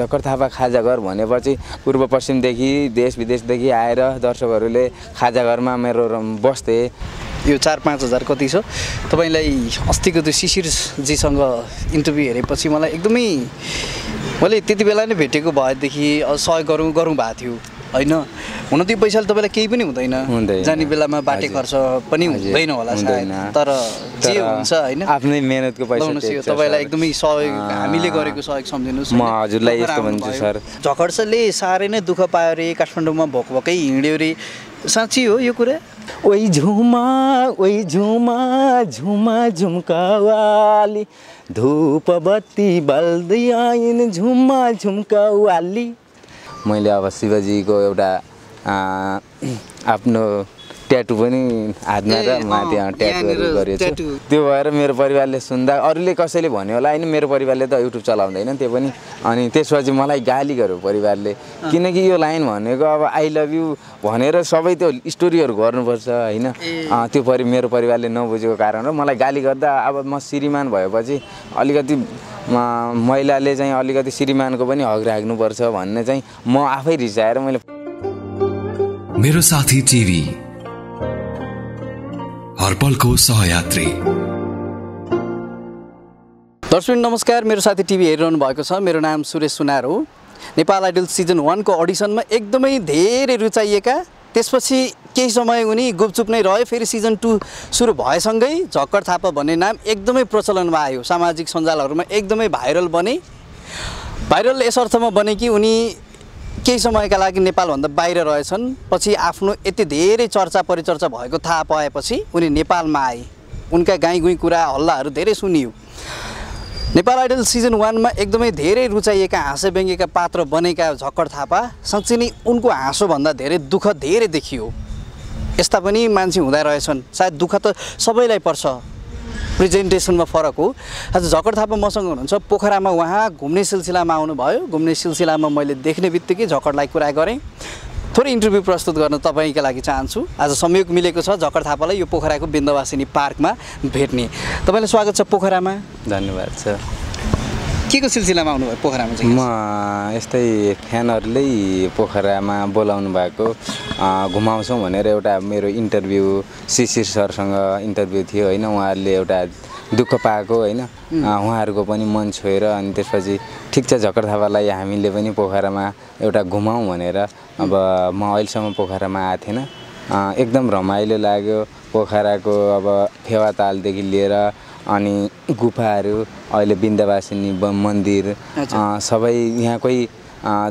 झक्कर थापा खाजा घर भनेपछि पूर्व पश्चिमदेखि देश विदेशदेखि आएर दर्शकहरूले खाजा घरमा मेरो बस्थे। यो चार पाँच हजार कति छ? तपाईँलाई अस्तिको त्यो शिशिरजीसँग इन्टरभ्यू हेरेपछि मलाई एकदमै मैले त्यति बेला नै भेटेको भएदेखि सहयोग गरौँ गरौँ भएको थियो। होइन हुन त्यो पैसाले तपाईँलाई केही पनि हुँदैन। जाने बेलामा बाटे। खर्च पनि हुँदैन होला सायद। तर जे हुन्छ होइन आफ्नै मेहनतको पैसा तपाईँलाई। एकदमै सहयोग हामीले गरेको सहयोग सम्झिनुहोस् म? हजुरलाई यस्तो भन्छु। सर। झकर्सले साह्रै नै दुःख पायो रे काठमाडौँमा भोक भोकै हिँड्यो रे साँच्ची हो यो कुरा ओइ झुमा ओइ झुमा झुमा झुम्कावाली धूप बत्ती बल्दै आइन् झुमा झुम्कावाली मैले अब शिवजीको एउटा आफ्नो ट्याटु पनि हातमा र माथि ट्याटुहरू गरेको त्यो भएर मेरो परिवारले सुन्दा अरूले कसैले भन्यो होला होइन मेरो परिवारले त युट्युब चलाउँदैन त्यो पनि। अनि त्यसपछि मलाई गाली गर्यो परिवारले। किनकि यो लाइन भनेको अब आई लभ यु भनेर सबै त्यो स्टोरीहरू गर्नुपर्छ होइन। त्यो परि मेरो परिवारले नबुझेको कारण र मलाई गाली गर्दा अब म श्रीमान भएपछि अलिकति महिलाले चाहिँ अलिकति श्रीमानको पनि हक राख्नुपर्छ भन्ने चाहिँ म आफै रिसाएर मैले मेरो साथी टिभी हरपलको सहयात्री। दर्शक नमस्कार। मेरो साथी टिभी हेरिरहनु भएको छ। मेरो नाम सुरेश सुनार हो। नेपाल आइडल सिजन वानको अडिसनमा एकदमै धेरै रुचाइएका त्यसपछि केही समय उनी गुपचुप नै रह्यो फेरि सिजन टू सुरु भएसँगै झक्कर थापा भन्ने नाम एकदमै प्रचलनमा आयो। सामाजिक सञ्जालहरूमा एकदमै भाइरल बने। भाइरल यस अर्थमा बने कि उनी केही समयका लागि नेपालभन्दा बाहिर रहेछन्। पछि आफ्नो यति धेरै चर्चा परिचर्चा भएको थाहा पाएपछि उनी नेपालमा आए। उनका गाई गुई कुरा हल्लाहरू धेरै सुनियो। नेपाल आइडल सिजन वानमा एकदमै धेरै रुचाइएका हाँसे व्यङ्ग्यका पात्र बनेका झक्कर थापा साँच्चै नै उनको हाँसोभन्दा धेरै दुःख धेरै देखियो। यस्ता पनि मान्छे हुँदा रहेछन्। सायद दुःख त सबैलाई पर्छ। प्रेजेन्टेसनमा फरक हो। आज झक्कर थापा मसँग हुनुहुन्छ। पोखरामा उहाँ घुम्ने सिलसिलामा आउनुभयो। घुम्ने सिलसिलामा मैले देख्ने बित्तिकै झक्करलाई कुरा गरेँ। थोरै इन्टरभ्यू प्रस्तुत गर्न तपाईँका लागि चाहन्छु। आज संयोग मिलेको छ झक्कर थापालाई यो पोखराको बिन्दवासिनी पार्कमा भेट्ने। तपाईँलाई स्वागत छ पोखरामा। धन्यवाद छ के को सिलसिलामा आउनुभयो पोखरामा चाहिँ? म यस्तै फ्यानहरूले पोखरामा बोलाउनु भएको घुमाउँछौँ भनेर एउटा मेरो इन्टरभ्यू शिशिर सरसँग इन्टरभ्यू थियो होइन? उहाँहरूले एउटा दुःख पाएको होइन? उहाँहरूको पनि मन छोएर अनि त्यसपछि ठिक छ झक्कर थापालाई हामीले पनि पोखरामा एउटा घुमाउँ भनेर अब म अहिलेसम्म पोखरामा आएको थिएन। एकदम रमाइलो लाग्यो। पोखराको अब फेवातालदेखि लिएर अनि गुफाहरू अहिले बिन्दवासिनी मन्दिर सबै यहाँकै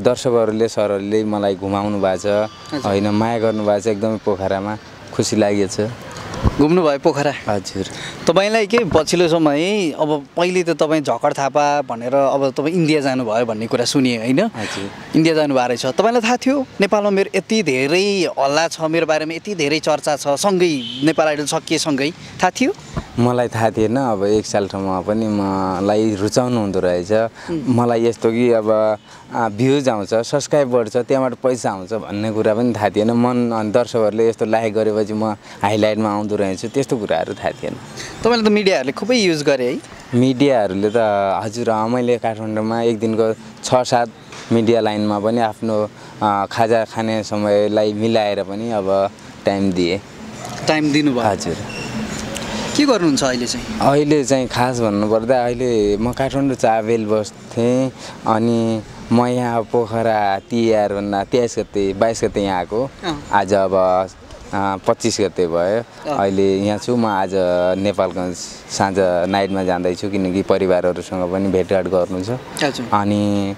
दर्शकहरूले सरहरूले मलाई घुमाउनु भएको छ। होइन माया गर्नुभएको छ एकदमै पोखरामा। खुसी लागेको छ। घुम्नु भयो पोखरा। हजुर। तपाईँलाई के पछिल्लो समय अब पहिले त तपाईँ झक्कर थापा भनेर अब तपाईँ इन्डिया जानुभयो भन्ने कुरा सुनिएँ होइन? हजुर। इन्डिया जानुभएको रहेछ। तपाईँलाई थाहा थियो नेपालमा मेरो यति धेरै हल्ला छ मेरो बारेमा यति धेरै चर्चा छ सँगै नेपाल आइडल सकिएसँगै। थाहा थियो? मलाई थाहा थिएन। अब एक सालसम्म पनि मलाई रुचाउनु हुँदो रहेछ। मलाई यस्तो कि अब भ्युज आउँछ सब्सक्राइब बढ्छ त्यहाँबाट पैसा आउँछ भन्ने कुरा पनि थाहा थिएन। मन अनि दर्शकहरूले यस्तो लाइक गरेपछि म हाइलाइटमा आउँदो रहेछु त्यस्तो कुराहरू थाहा थिएन। तपाईँले त मिडियाहरूले खुबै युज गरे है। मिडियाहरूले त हजुर मैले काठमाडौँमा एक दिनको छ सात मिडिया लाइनमा पनि आफ्नो खाजा खाने समयलाई मिलाएर पनि अब टाइम दिएँ। टाइम दिनुभयो। हजुर। के गर्नुहुन्छ अहिले चाहिँ? अहिले चाहिँ खास भन्नुपर्दा अहिले म काठमाडौँ चाबेल बस्थेँ अनि म यहाँ पोखरा तिहार भन्दा तेइस गते बाइस गते यहाँ आएको। आज अब पच्चिस गते भयो। अहिले यहाँ छु म आज नेपालगञ्ज साँझ नाइटमा जाँदैछु किनकि परिवारहरूसँग पनि भेटघाट गर्नु छ। अनि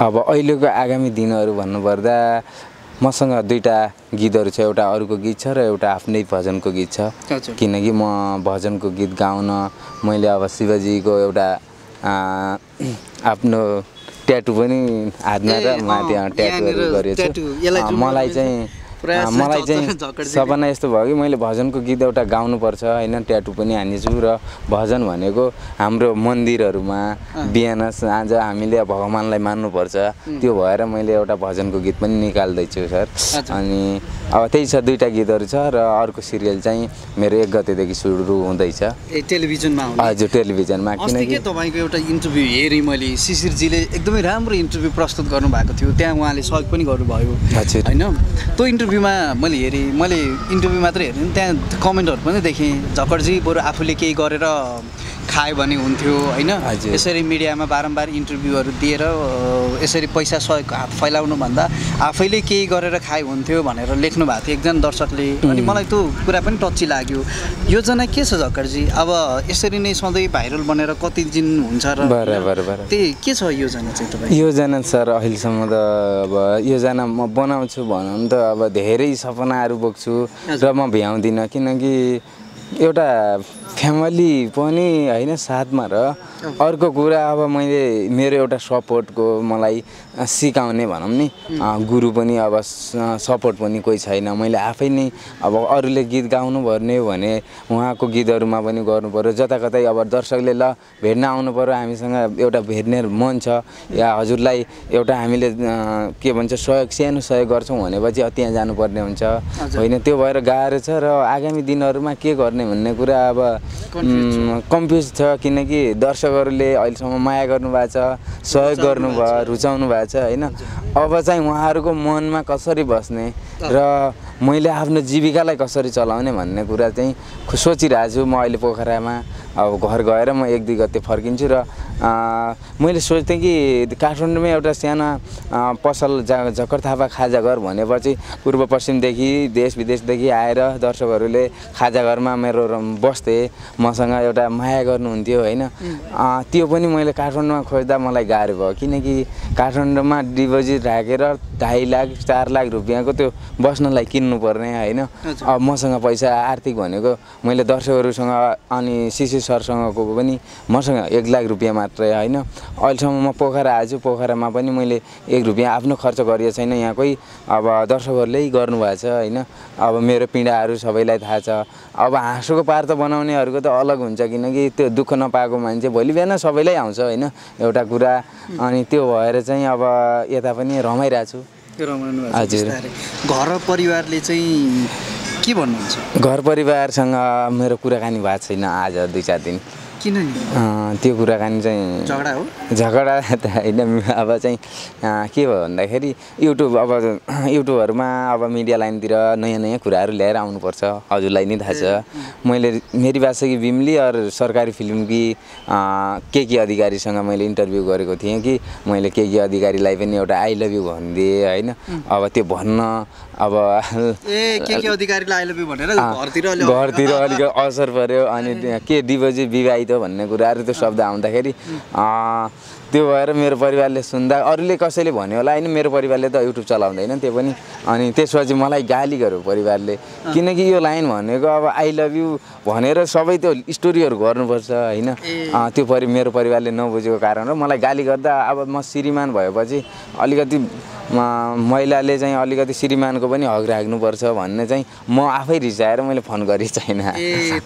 अब अहिलेको आगामी दिनहरू भन्नुपर्दा मसँग दुईवटा गीतहरू छ एउटा अरूको गीत छ र एउटा आफ्नै भजनको गीत छ। किनकि म भजनको गीत गाउन मैले अब शिवजीको एउटा आफ्नो ट्याटु पनि हातमा र माथि ट्याटुहरू गरेको छु मलाई चाहिँ मलाई चाहिँ सपना यस्तो भयो कि मैले भजनको गीत एउटा गाउनुपर्छ होइन ट्याटु पनि हानेछु र भजन भनेको हाम्रो मन्दिरहरूमा बिहान साँझ हामीले भगवान्लाई मान्नुपर्छ। त्यो भएर मैले एउटा भजनको गीत पनि निकाल्दैछु सर। अनि अब त्यही छ दुईवटा गीतहरू छ र अर्को सिरियल चाहिँ मेरो एक गतेदेखि सुरु हुँदैछ। टेलिभिजनमा हजुर टेलिभिजनमा। किनकि तपाईँको एउटा इन्टरभ्यू हेरेँ मैले शिशिरजीले एकदमै राम्रो इन्टरभ्यू प्रस्तुत गर्नुभएको थियो त्यहाँ उहाँले सहयोग पनि गर्नुभयो हजुर। होइन? त्यो इन्टरभ्यूमा मैले हेरेँ मैले इन्टरभ्यू मात्रै हेरेँ त्यहाँ कमेन्टहरू पनि देखेँ। झकरजी बरु आफूले केही गरेर खायो भने हुन्थ्यो होइन। यसरी मिडियामा बारम्बार इन्टरभ्यूहरू दिएर यसरी पैसा सहयोग हात फैलाउनुभन्दा आफैले केही गरेर खायो हुन्थ्यो भनेर लेख्नु भएको थियो एकजना दर्शकले। अनि मलाई त्यो कुरा पनि टच्ची लाग्यो। योजना के छ झक्करजी? अब यसरी नै सधैँ भाइरल बनेर कति दिन हुन्छ र। त्यही के छ योजना चाहिँ तपाईँ? योजना सर अहिलेसम्म त अब योजना म बनाउँछु भनौँ त अब धेरै सपनाहरू बोक्छु र म भ्याउँदिनँ। किनकि एउटा फ्यामिली पनि होइन साथमा र अर्को कुरा अब मैले मेरो एउटा सपोर्टको मलाई सिकाउने भनौँ नि गुरु पनि अब सपोर्ट पनि कोही छैन। मैले आफै नै अब अरूले गीत गाउनु पर्ने भने उहाँको गीतहरूमा पनि गर्नु पऱ्यो जता कतै अब दर्शकले ल भेट्न आउनु पऱ्यो हामीसँग एउटा भेट्ने मन छ। या हजुरलाई एउटा हामीले के भन्छ सहयोग सानो सहयोग गर्छौँ भनेपछि त्यहाँ जानुपर्ने हुन्छ। होइन त्यो भएर गाह्रो छ। र आगामी दिनहरूमा के गर्ने भन्ने कुरा अब कन्फ्युज छ। किनकि दर्शकहरूले अहिलेसम्म माया गर्नुभएको छ सहयोग गर्नुभयो रुचाउनु भएको छ होइन? अब चाहिँ उहाँहरूको मनमा कसरी बस्ने र मैले आफ्नो जीविकालाई कसरी चलाउने भन्ने कुरा चाहिँ सोचिरहेको छु म अहिले पोखरामा। अब घर गएर म एक दुई गते फर्किन्छु र मैले सोच्थेँ कि काठमाडौँमै एउटा सानो पसल जा झक्कर थापा खाजा घर भनेपछि पूर्व पश्चिमदेखि देश विदेशदेखि आएर दर्शकहरूले खाजा घरमा मेरो बस्थे मसँग एउटा माया गर्नुहुन्थ्यो होइन। त्यो पनि मैले काठमाडौँमा खोज्दा मलाई गाह्रो भयो। किनकि काठमाडौँमा डिपोजिट राखेर ढाई लाख चार लाख रुपियाँको त्यो बस्नलाई किन्नुपर्ने होइन। अब मसँग पैसा आर्थिक भनेको मैले दर्शकहरूसँग अनि शिशु सरसँगको पनि मसँग एक लाख रुपियाँ मात्रै होइन। अहिलेसम्म म पोखरा आएछु पोखरामा पनि मैले एक रुपियाँ आफ्नो खर्च गरिएको छैन। यहाँकै अब दर्शकहरूले गर्नुभएको छ होइन। अब मेरो पीडाहरू सबैलाई थाहा छ। अब हाँसोको पार त बनाउनेहरूको त अलग हुन्छ किनकि त्यो दुःख नपाएको मान्छे भोलि बिहान सबैलाई आउँछ होइन एउटा कुरा। अनि त्यो भएर चाहिँ अब यता पनि रमाइरहेको छु। हजुर। घर परिवारले चाहिँ के भन्नुहुन्छ? घर परिवारसँग मेरो कुराकानी भएको छैन आज दुई चार दिन। किन नि त्यो कुराकानी चाहिँ झगडा हो? झगडा त होइन अब चाहिँ के भयो भन्दाखेरि युट्युब अब युट्युबहरूमा अब मिडिया लाइनतिर नयाँ नयाँ कुराहरू ल्याएर आउनुपर्छ। हजुरलाई नै थाहा छ। मैले मेरी भाषा कि बिमली और सरकारी फिल्म कि के के अधिकारीसँग मैले इन्टरभ्यू गरेको थिएँ कि मैले के के अधिकारीलाई पनि एउटा आई लभ यु भनिदिएँ होइन। अब त्यो भन्न अब ए के के अधिकारीलाई आई लभ यु भनेर अँ, घरतिर अलि घरतिर अलिक असर पऱ्यो अनि के डिपोजिट विवाहित भन्ने कुराहरू त्यो शब्द आउँदाखेरि त्यो भएर मेरो परिवारले सुन्दा अरूले कसैले भन्यो होला होइन मेरो परिवारले त युट्युब चलाउँदैन त्यो पनि। अनि त्यसपछि मलाई गाली गर्यो परिवारले। किनकि यो लाइन भनेको अब आई लभ यु भनेर सबै त्यो स्टोरीहरू गर्नुपर्छ होइन। त्यो परि मेरो परिवारले नबुझेको कारण र मलाई गाली गर्दा अब म श्रीमान भएपछि अलिकति महिलाले चाहिँ अलिकति श्रीमानको पनि हक राख्नुपर्छ भन्ने चाहिँ म आफै रिसाएर मैले फोन गरेँ छैन।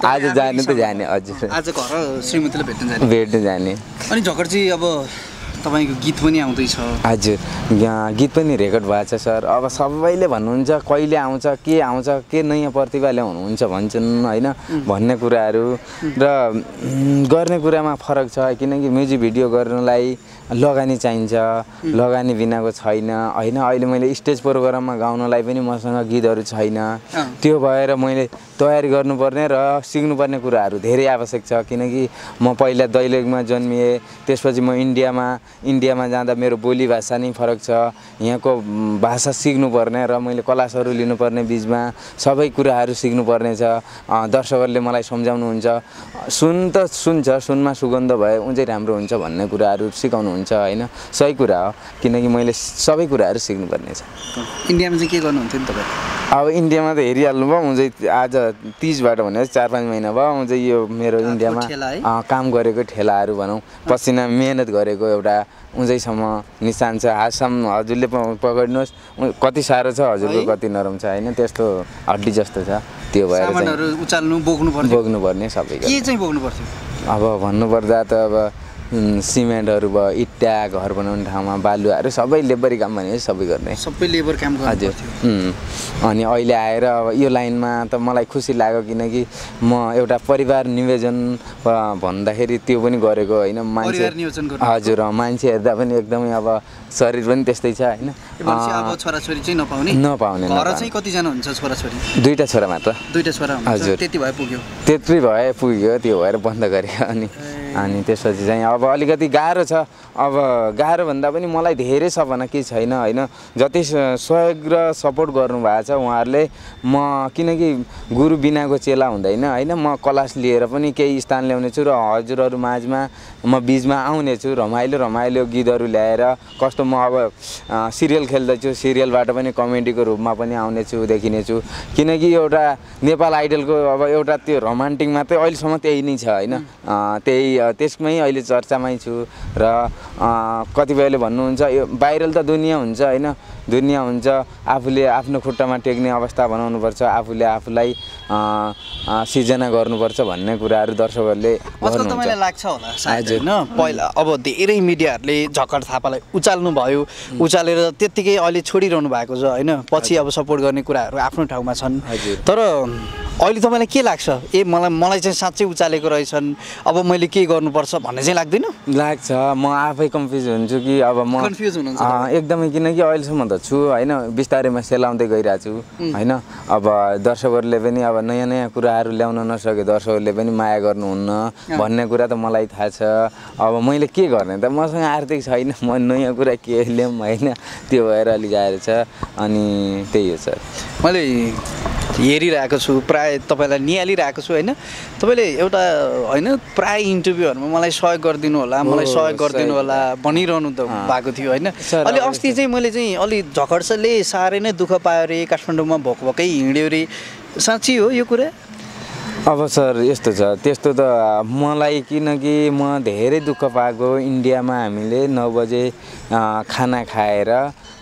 आज जाने त जाने हजुर। आज घर श्रीमतीले भेट्न जाने। भेट्न जाने। अनि झकरजी अब तपाईँको गीत पनि आउँदैछ। हजुर गीत पनि रेकर्ड भएको छ सर। अब सबैले भन्नुहुन्छ कहिले आउँछ के आउँछ के नयाँ प्रतिभा ल्याउनुहुन्छ भन्छन् होइन? भन्ने कुराहरू। र गर्ने कुरामा फरक छ किनकि म्युजिक भिडियो गर्नलाई लगानी चाहिन्छ लगानी बिनाको छैन। होइन अहिले मैले स्टेज प्रोग्राममा गाउनलाई पनि मसँग गीतहरू छैन। त्यो भएर मैले तयारी गर्नुपर्ने र सिक्नुपर्ने कुराहरू धेरै आवश्यक छ। किनकि म पहिला दैलेगमा जन्मिएँ त्यसपछि म इन्डियामा इन्डियामा जाँदा मेरो बोली भाषा नै फरक छ। यहाँको भाषा सिक्नुपर्ने र मैले क्लासहरू लिनुपर्ने बिचमा सबै कुराहरू सिक्नुपर्ने छ। दर्शकहरूले मलाई सम्झाउनुहुन्छ। सुन त सुन्छ सुनमा सुगन्ध भए चाहिँ राम्रो हुन्छ भन्ने कुराहरू सिकाउनुहुन्छ। होइन? सही कुरा हो किनकि मैले सबै कुराहरू सिक्नुपर्ने छ इन्डियामा चाहिँ के गर्नुहुन्थ्यो नि तपाईँ? अब इन्डियामा त हेरिहाल्नु भयो म चाहिँ आज तिसबाट भनेर चार पाँच महिना भयो म चाहिँ यो मेरो इन्डियामा काम गरेको ठेलाहरू भनौँ पसिना मिहिनेत गरेको एउटा उचाइसम्म निशान छ। हातसम्म हजुरले पक्रिनुहोस् कति साह्रो छ हजुरको? कति नरम छ होइन? त्यस्तो हड्डी जस्तो छ त्यो भएर उचाल्नु बोक्नु बोक्नुपर्ने सबै के चाहिँ बोक्नु पर्थ्यो अब भन्नुपर्दा त अब सिमेन्टहरू भयो इट्टा घर बनाउने ठाउँमा बालुवाहरू सबै लेबरी काम भने सबै गर्ने। सबै लेबर काम हजुर। अनि अहिले आएर अब यो लाइनमा त मलाई खुसी लाग्यो किनकि म एउटा परिवार निवेदन भन्दाखेरि त्यो पनि गरेको होइन मान्छे हजुर मान्छे हेर्दा पनि एकदमै अब शरीर पनि त्यस्तै छ होइन। नपाउने। दुईवटा छोरा मात्र। दुइटा छोरा हुन्छ। हजुर। त्यति भए पुग्यो। त्यत्रै भए पुग्यो त्यो भएर बन्द गरेको अनि। अनि त्यसपछि चाहिँ अब अलिकति गाह्रो छ। अब गाह्रो भन्दा पनि मलाई धेरै सपना केही छैन होइन? जति सहयोग र सपोर्ट गर्नुभएको छ उहाँहरूले म किनकि गुरु बिनाको चेला हुँदैन होइन? म क्लास लिएर पनि केही स्थान ल्याउने छु र हजुरहरू माझमा म बिचमा आउने छु रमाइलो रमाइलो गीतहरू ल्याएर कस्तो म अब सिरियल खेल्दैछु सिरियलबाट पनि कमेडीको रूपमा पनि आउने छु देखिने छु। किनकि एउटा नेपाल आइडलको अब एउटा त्यो रोमान्टिक मात्रै अहिलेसम्म त्यही नै छ होइन? त्यही त्यसमै अहिले चर्चामै छु र कतिपयले भन्नुहुन्छ यो भाइरल त दुनियाँ हुन्छ होइन? दुनियाँ हुन्छ आफूले आफ्नो खुट्टामा टेक्ने अवस्था बनाउनुपर्छ आफूले आफूलाई सिर्जना गर्नुपर्छ भन्ने कुराहरू दर्शकहरूले लाग्छ होला होइन? पहिला अब धेरै मिडियाहरूले झक्कड थापालाई उचाल्नु भयो। उचालेर त्यत्तिकै अहिले छोडिरहनु भएको छ होइन? पछि अब सपोर्ट गर्ने कुराहरू आफ्नो ठाउँमा छन्। तर अहिले तपाईँलाई के लाग्छ? ए मलाई मलाई चाहिँ साँच्चै उचालेको रहेछन्। अब मैले के गर्नुपर्छ भन्ने चाहिँ लाग्दैन? लाग्छ। म आफै कन्फ्युज हुन्छु कि अब म Confuse हुनुहुन्छ एकदमै किनकि अहिलेसम्म त छु होइन? बिस्तारैमा सेलाउँदै गइरहेको छु होइन? अब दर्शकहरूले पनि अब नयाँ नयाँ कुराहरू ल्याउन नसके दर्शकहरूले पनि माया गर्नुहुन्न भन्ने कुरा त मलाई थाहा छ। अब मैले के गर्ने त? मसँग आर्थिक छैन। म नयाँ कुरा के ल्याउँ होइन? त्यो भएर अलिक गाह्रो छ। अनि त्यही हो सर। मैले हेरिरहेको छु। प्राय तपाईँलाई निहालिरहेको छु होइन? तपाईँले एउटा होइन प्राय इन्टरभ्यूहरूमा मलाई सहयोग गरिदिनु होला मलाई सहयोग गरिदिनु। होला भनिरहनु त भएको थियो होइन? अलि अस्ति चाहिँ मैले चाहिँ अलि झकड्सले साह्रै नै दुःख पायो अरे काठमाडौँमा भोक भोकै हिँड्यो अरे साँच्ची हो यो कुरा? अब सर यस्तो छ त्यस्तो त मलाई किनकि म धेरै दुःख पाएको इन्डियामा हामीले नौ बजे खाना खाएर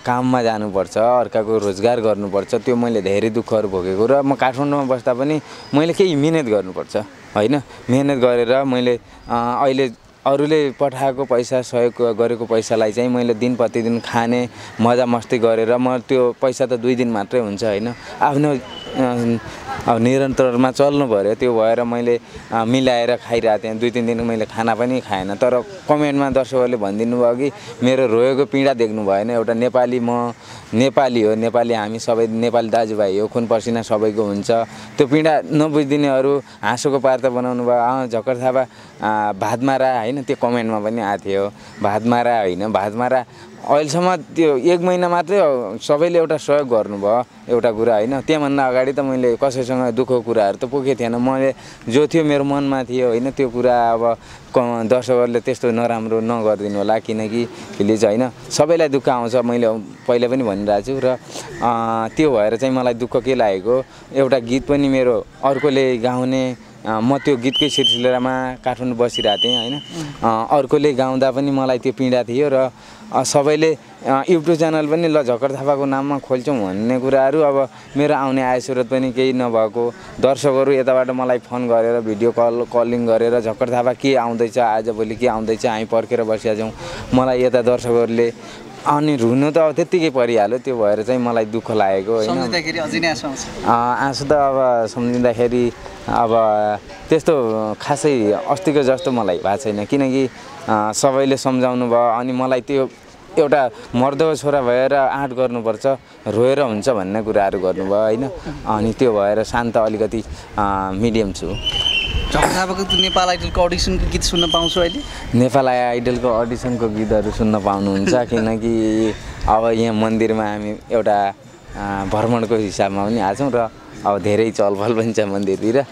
काममा जानुपर्छ अर्काको रोजगार गर्नुपर्छ त्यो मैले धेरै दुःखहरू भोगेको र म काठमाडौँमा बस्दा पनि मैले केही मिहिनेत गर्नुपर्छ होइन? मिहिनेत गरेर मैले अहिले अरूले पठाएको पैसा सहयोग गरेको पैसालाई चाहिँ मैले दिन प्रतिदिन खाने मजा मस्ती गरेर म त्यो पैसा त दुई दिन मात्रै हुन्छ होइन? आफ्नो अब निरन्तरमा चल्नु पऱ्यो। त्यो भएर मैले मिलाएर खाइरहेको थिएँ। दुई तिन दिन मैले खाना पनि खाएन। तर कमेन्टमा दर्शकहरूले भनिदिनु भयो कि मेरो रोएको पीडा देख्नु भएन। एउटा नेपाली म नेपाली हो। नेपाली हामी सबै नेपाली दाजुभाइ हो। खुन पसिना सबैको हुन्छ। त्यो पीडा नबुझिदिनेहरू हाँसोको पार्ता बनाउनु भयो। झक्कर थापा अँ, भात मारा होइन त्यो कमेन्टमा पनि आएको थियो। भात मारा होइन भात मारा अहिलेसम्म त्यो एक महिना मात्रै सबैले एउटा सहयोग गर्नुभयो एउटा कुरा होइन। त्यहाँभन्दा अगाडि त मैले कसैसँग दुःखको कुराहरू त पोखेको थिएन। मैले जो थियो मेरो मनमा थियो होइन त्यो कुरा अब दर्शकहरूले त्यस्तो नराम्रो नगरिदिनु होला किनकि प्लिज होइन। सबैलाई दुःख आउँछ मैले पहिला पनि भनिरहेको छु। र त्यो भएर चाहिँ मलाई दुःख के लागेको एउटा गीत पनि मेरो अर्कोले गाउने म त्यो गीतकै सिलसिलामा काठमाडौँ बसिरहेको थिएँ होइन। अर्कोले गाउँदा पनि मलाई त्यो पीडा थियो र सबैले युट्युब च्यानल पनि ल झक्कर थापाको नाममा खोल्छौँ भन्ने कुराहरू अब मेरो आउने आय स्रोत पनि केही नभएको। दर्शकहरू यताबाट मलाई फोन गरेर भिडियो कल कलिङ गरेर झक्कर थापा के आउँदैछ आजभोलि के आउँदैछ हामी पर्खेर बसिया छौँ। मलाई यता दर्शकहरूले अनि रुनु त अब त्यत्तिकै परिहाल्यो त्यो भएर चाहिँ मलाई दुःख लागेको होइन। आँसु त अब सम्झिँदाखेरि अब त्यस्तो खासै अस्तिको जस्तो मलाई भएको छैन। किनकि सबैले सम्झाउनु भयो अनि मलाई त्यो एउटा मर्दको छोरा भएर आँट गर्नुपर्छ रोएर हुन्छ भन्ने कुराहरू गर्नुभयो होइन? अनि त्यो भएर शान्त अलिकति मिडियम छु। नेपाल आइडलको अडिसनको गीत सुन्न पाउँछु अहिले? नेपाल आइडलको अडिसनको गीतहरू सुन्न पाउनुहुन्छ किनकि अब यहाँ मन्दिरमा हामी एउटा भ्रमणको हिसाबमा पनि आएको छौँ र अब धेरै चलफल पनि छ मन्दिरतिर।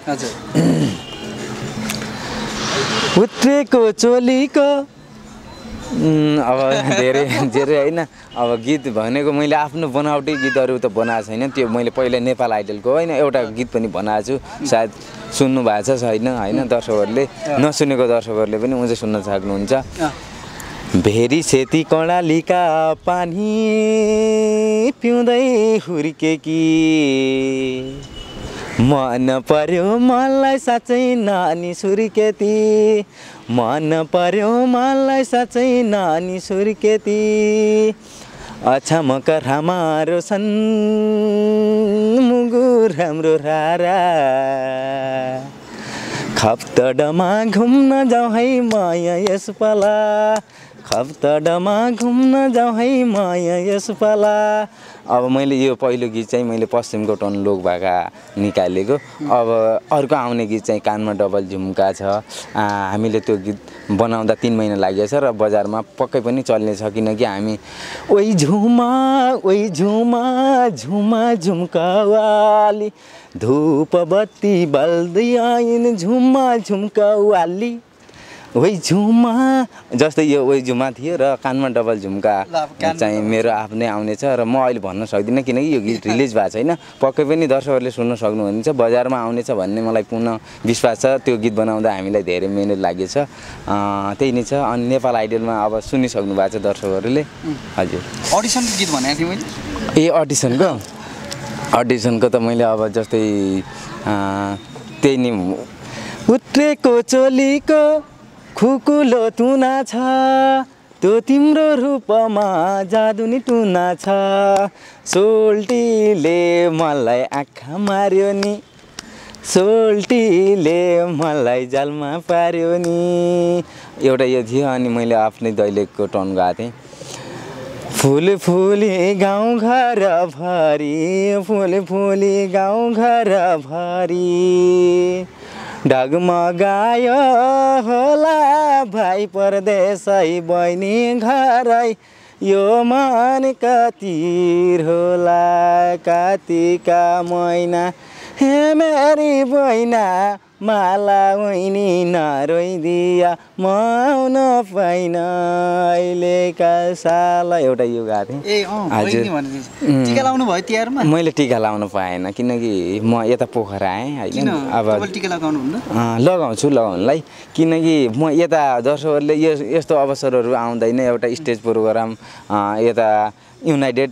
उत्रेको चोलीको अब धेरै धेरै होइन अब गीत भनेको मैले आफ्नो बनावटी गीतहरू त बनाएको छैन त्यो मैले पहिला नेपाल आइडलको होइन एउटा गीत पनि बनाएको छु सायद सुन्नु भएको छ छैन होइन दर्शकहरूले नसुनेको दर्शकहरूले पनि उझै सुन्न सक्नुहुन्छ। भेरी सेती कर्णालीका पानी पिउँदै हुर्के कि। मन पर्यो मलाई साँच्चै नानी सुर्केती मन पर्यो मलाई साँच्चै नानी सुर्केती रामारो छन् मुगुर हाम्रो रारा। खप्तडमा घुम्न जाउँ है माया यस खप्तडमा घुम्न जाउँ है माया यस पाला। अब मैले यो पहिलो गीत चाहिँ मैले पश्चिमको टन लोक भाका निकालेको। अब अर्को आउने गीत चाहिँ कानमा डबल झुम्का छ। हामीले त्यो गीत बनाउँदा तिन महिना लागेको छ र बजारमा पक्कै पनि चल्नेछ किनकि हामी ओइ झुमा ओइ झुमा झुमा धुप बत्ती बल्दै आइन झुमा झुम्कावाली। ओइ झुमा जस्तै यो ओइ झुमा थियो र कानमा डबल झुम्का चाहिँ मेरो आफ्नै आउनेछ र म अहिले भन्न सक्दिनँ किनकि यो गीत रिलिज भएको छैन। पक्कै पनि दर्शकहरूले सुन्न सक्नुहुनेछ बजारमा आउनेछ भन्ने मलाई पुनः विश्वास छ। त्यो गीत बनाउँदा हामीलाई धेरै मिहिनेत लागेछ। त्यही नै छ। अनि नेपाल आइडलमा अब सुनिसक्नु भएको छ दर्शकहरूले। हजुर। अडिसनको गीत भनेको थिएँ मैले। ए अडिसनको? अडिसनको त मैले अब जस्तै त्यही नि उत्रेको चोलीको खुकुलो तुना छ त्यो तिम्रो रूपमा जादु नि टुना छ। सोल्टीले मलाई आँखा मार्यो नि सोल्टीले मलाई जालमा पार्यो नि। एउटा यो थियो अनि मैले आफ्नै दैलेखको टर्न गएको थिएँ। फुल फुली गाउँ घर भरि फुल फुली गाउँ घर भरि। डगमगायो होला भाइ परदेशै बहिनी घरै यो मन कतिर होला कातिका महिना हे मेरी बहिना। माला ओइनी नरोइदिया म आउन पाइन अहिलेका साल एउटा यो गाएको थिएँ हजुर। टिका लाउनु भयो तिहारमा? मैले टिका लाउन पाएन किनकि म यता पोखरा आएँ होइन। अब टिका लगाउनु लगाउँछु लगाउनुलाई। किनकि म यता दर्शकहरूले यस यस्तो अवसरहरू आउँदैन एउटा स्टेज प्रोग्राम यता युनाइटेड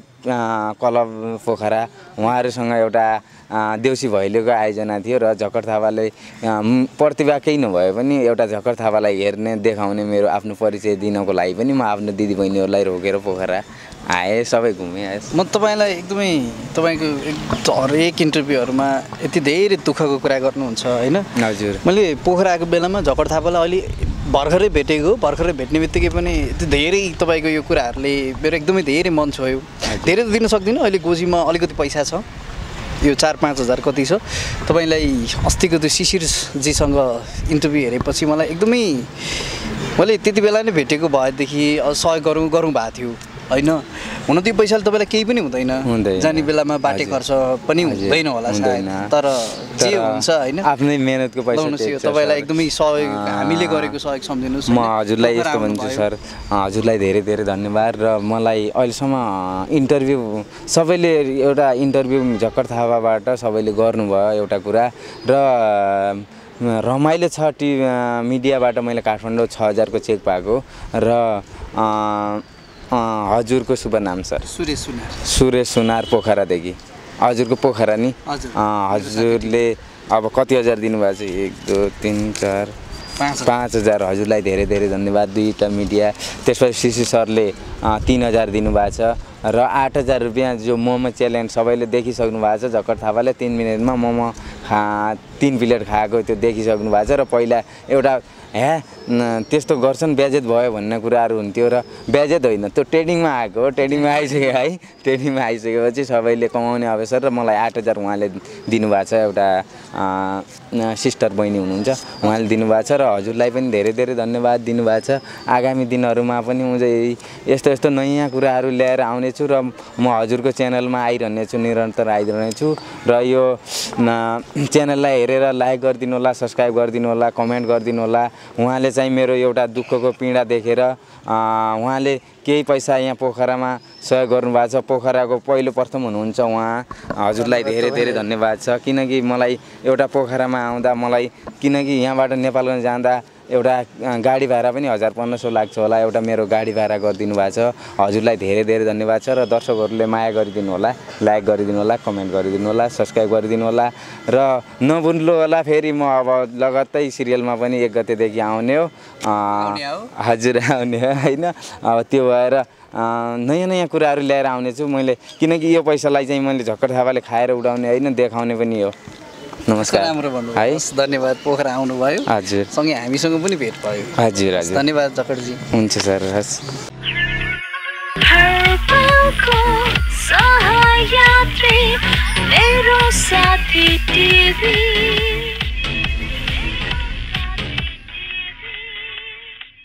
क्लब पोखरा उहाँहरूसँग एउटा देउसी भैलोको आयोजना थियो र झक्कर थापाले प्रतिभा केही नभए पनि एउटा झक्कर थापालाई हेर्ने देखाउने मेरो आफ्नो परिचय दिनको लागि पनि म आफ्नो दिदीबहिनीहरूलाई रोकेर पोखरा आएँ सबै घुमेँ आएँ। म तपाईँलाई एकदमै तपाईँको हरेक इन्टरभ्यूहरूमा यति धेरै दुःखको कुरा गर्नुहुन्छ होइन? हजुर। मैले पोखरा आएको बेलामा झकड थापालाई अलि भर्खरै भेटेको भर्खरै भेट्ने बित्तिकै पनि यति धेरै तपाईँको यो कुराहरूले मेरो एकदमै धेरै मन छोयो। धेरै त दिन सक्दिनँ अहिले गोजीमा अलिकति पैसा छ। यो चार पाँच हजार कति छ? तपाईँलाई अस्तिको त्यो शिशिरजीसँग इन्टरभ्यू हेरेपछि मलाई एकदमै मैले त्यति बेला नै भेटेको भएदेखि सहयोग गरौँ गरौँ भएको थियो। होइन हुन त्यो पैसाले तपाईँलाई केही पनि हुँदैन। जाने बेलामा बाटे। खर्च पनि हुँदैन होला सायद। तर जे हुन्छ होइन आफ्नै मेहनतको पैसा तपाईँलाई। एकदमै सहयोग हामीले गरेको सहयोग सम्झिनुहोस् म? हजुरलाई यस्तो भन्छु। सर हजुरलाई धेरै धेरै धन्यवाद र मलाई अहिलेसम्म इन्टरभ्यू सबैले एउटा इन्टरभ्यू झक्कर थापाबाट सबैले गर्नुभयो एउटा कुरा र रमाइलो छ टी मिडियाबाट मैले काठमाडौँ छ हजारको चेक पाएको र हजुरको शुभ नाम सर। सुरेश सुनार। सुरेश सुनार पोखरादेखि। हजुरको पोखरा नि? हजुरले अब कति हजार दिनुभएको छ? एक दुई तिन चार पाँच हजार। पाँच हजार। हजुरलाई धेरै धेरै धन्यवाद। दुईवटा मिडिया त्यसपछि सिसी सरले तिन हजार दिनुभएको छ। र आठ हजार रुपियाँ जो मोमो च्यालेन्ज सबैले देखिसक्नु भएको छ झक्कर थापाले तिन मिनटमा मोमो खा तिन प्लेट खाएको त्यो देखिसक्नु भएको छ। र पहिला एउटा हे न, त्यस्तो गर्छन् ब्याजेत भयो भन्ने कुराहरू हुन्थ्यो र ब्याजेत होइन त्यो ट्रेडिङमा आएको हो ट्रेडिङमा आइसक्यो है। ट्रेडिङमा आइसकेपछि सबैले कमाउने अवसर र मलाई आठ हजार उहाँले दिनुभएको छ एउटा सिस्टर बहिनी हुनुहुन्छ उहाँले दिनुभएको छ र हजुरलाई पनि धेरै धेरै धन्यवाद दिनुभएको छ। आगामी दिनहरूमा पनि म चाहिँ यस्तो यस्तो नयाँ कुराहरू ल्याएर आउनेछु र म हजुरको च्यानलमा आइरहनेछु निरन्तर आइरहनेछु र यो च्यानललाई हेरेर लाइक गरिदिनु होला सब्सक्राइब गरिदिनु होला कमेन्ट गरिदिनु होला। उहाँले चाहिँ मेरो एउटा दुःखको पीडा देखेर उहाँले केही पैसा यहाँ पोखरामा सहयोग गर्नुभएको छ। पोखराको पहिलो प्रथम हुनुहुन्छ उहाँ। हजुरलाई धेरै धेरै धन्यवाद छ। किनकि मलाई एउटा पोखरामा आउँदा मलाई किनकि यहाँबाट नेपालगञ्ज जाँदा एउटा गाडी भाडा पनि हजार पन्ध्र सौ लाग्छ होला। एउटा मेरो गाडी भाडा गरिदिनु भएको छ। हजुरलाई धेरै धेरै धन्यवाद छ र दर्शकहरूले माया गरिदिनु होला लाइक गरिदिनु होला कमेन्ट गरिदिनु होला सब्सक्राइब गरिदिनु होला र नभुल्नु होला फेरि म अब लगत्तै सिरियलमा पनि एक गतेदेखि आउने हो? हजुर आउने हो होइन। अब त्यो भएर नयाँ नयाँ कुराहरू ल्याएर आउनेछु। मैले किनकि यो पैसालाई चाहिँ मैले झक्कर थापाले खाएर उडाउने होइन देखाउने पनि हो। नमस्कार। राम्रो भन्नुभयो। है। हस्, धन्यवाद पोखरा आउनुभयो। हजुर। सँगै हामीसँग पनि भेट भयो। हजुर हजुर। धन्यवाद जकडजी हुन्छ सर हस्। हर पलको सहायात्री मेरो साथी टिभी।